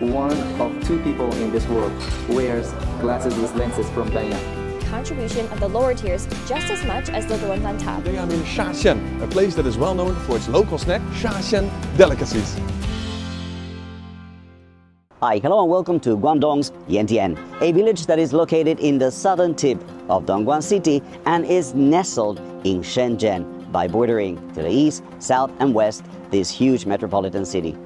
one of two people in this world wears glasses with lenses from Danyang. Contribution of the lower tiers just as much as the ones on top. Today I'm in Shaxian, a place that is well known for its local snack, Shaxian delicacies. Hi, hello and welcome to Guangdong's Yantian, a village that is located in the southern tip of Dongguan City and is nestled in Shenzhen by bordering to the east, south and west this huge metropolitan city.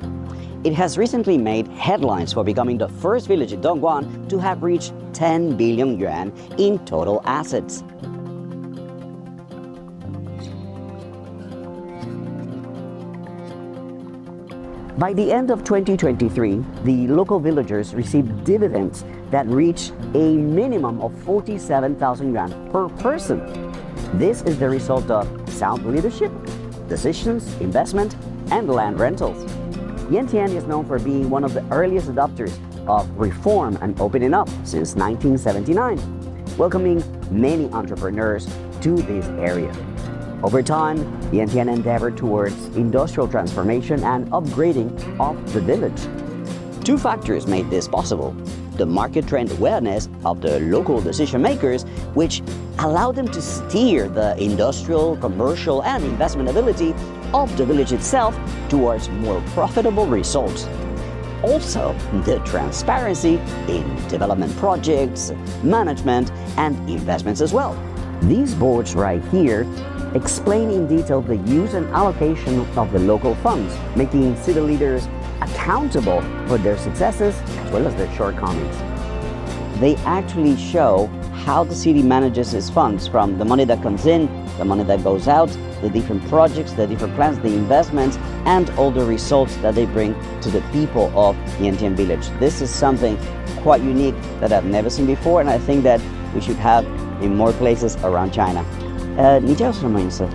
It has recently made headlines for becoming the first village in Dongguan to have reached 10 billion yuan in total assets. By the end of 2023, the local villagers received dividends that reached a minimum of 47,000 yuan per person. This is the result of sound leadership, decisions, investment, and land rentals. Yantian is known for being one of the earliest adopters of reform and opening up since 1979, welcoming many entrepreneurs to this area. Over time, Yantian endeavored towards industrial transformation and upgrading of the village. Two factors made this possible. The market trend awareness of the local decision makers, which allowed them to steer the industrial, commercial, and investment ability of the village itself towards more profitable results. Also, the transparency in development projects, management, and investments as well. These boards right here explain in detail the use and allocation of the local funds, making city leaders accountable for their successes as well as their shortcomings. They actually show how the city manages its funds from the money that comes in, the money that goes out, the different projects, the different plans, the investments, and all the results that they bring to the people of Yantian village. This is something quite unique that I've never seen before, and I think that we should have in more places around China. Uh, 你叫什么名字？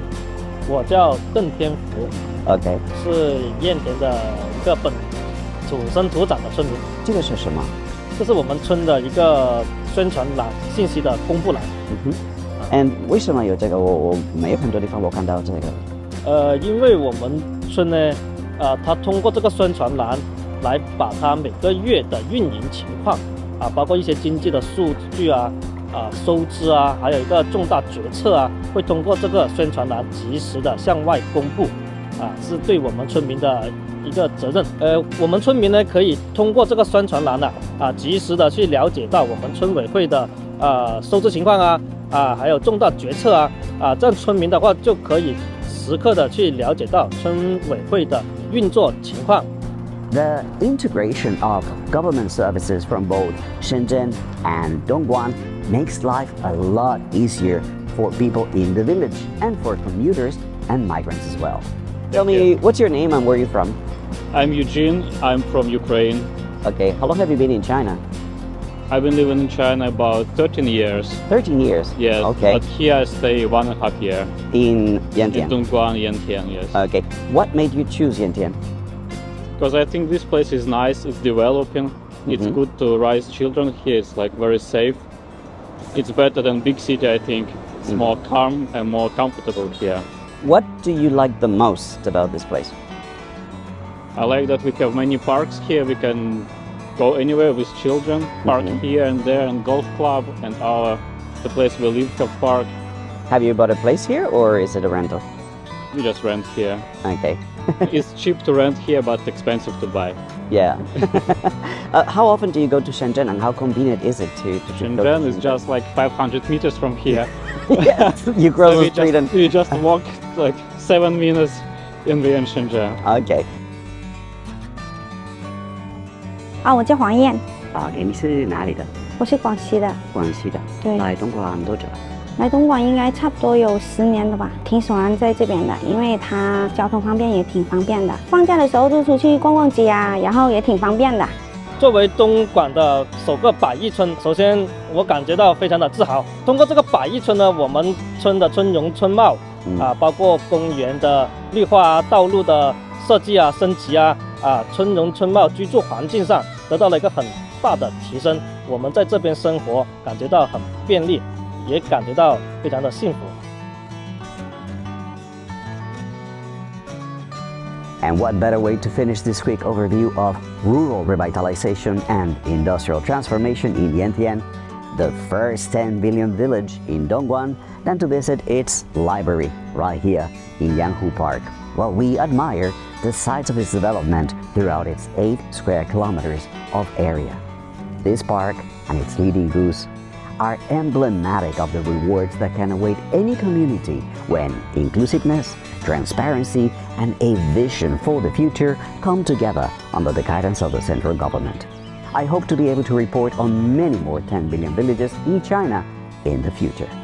我叫邓天福。OK，是雁田的一个本土生土长的村民。这个是什么？这是我们村的一个宣传栏信息的公布栏。嗯哼。And 为什么有这个？我我没有很多地方我看到这个。呃，因为我们村呢，呃，他通过这个宣传栏来把它每个月的运营情况啊，包括一些经济的数据啊、啊收支啊，还有一个重大决策啊，会通过这个宣传栏及时的向外公布，啊，是对我们村民的一个责任。呃，我们村民呢可以通过这个宣传栏呢，啊，及时的去了解到我们村委会的啊收支情况啊，啊，还有重大决策啊，啊，这样村民的话就可以时刻的去了解到村委会的运作情况。The integration of government services from both Shenzhen and Dongguan makes life a lot easier for people in the village and for commuters and migrants as well. Tell me, what's your name and where are you from? I'm Eugene. I'm from Ukraine. Okay, how long have you been in China? I've been living in China about 13 years. 13 years. Yes. Okay. But here I stay one and a half year. In Yantian? In Dongguan, Yantian, yes. Okay, what made you choose Yantian? Because I think this place is nice. It's developing. It's Mhm. good to raise children here. It's like very safe. It's better than big city. I think it's Mhm. more calm and more comfortable here. What do you like the most about this place? I like that we have many parks here. We can go anywhere with children. Park Mhm. here and there, and golf club, and our the place we live have park. Have you bought a place here or is it a rental? We just rent here. Okay, it's cheap to rent here, but expensive to buy. yeah. uh, how often do you go to Shenzhen and how convenient is it to, to go to Shenzhen is just like 500 meters from here. yeah, you cross So the street just, and we just walk like seven minutes in the in Shenzhen. okay. 啊，我叫黄燕，啊，你是哪里的？我是广西的，广西的。对来东莞多久了？来东莞应该差不多有十年了吧，挺喜欢在这边的，因为它交通方便也挺方便的，放假的时候就出去逛逛街啊，然后也挺方便的。作为东莞的首个百亿村，首先我感觉到非常的自豪。通过这个百亿村呢，我们村的村容村貌嗯啊，包括公园的绿化啊、道路的设计啊、升级啊啊，村容村貌居住环境上得到了一个很大的提升。我们在这边生活感觉到很便利，也感觉到非常的幸福。And what better way to finish this quick overview of rural revitalization and industrial transformation in Yantian, the first 10 billion village in Dongguan, than to visit its library right here in Yanghu Park. Well, we admire the size of its development throughout its 8 square kilometers of area. This park and its leading goose are emblematic of the rewards that can await any community when inclusiveness, transparency, and a vision for the future come together under the guidance of the central government. I hope to be able to report on many more 10 billion villages in China in the future.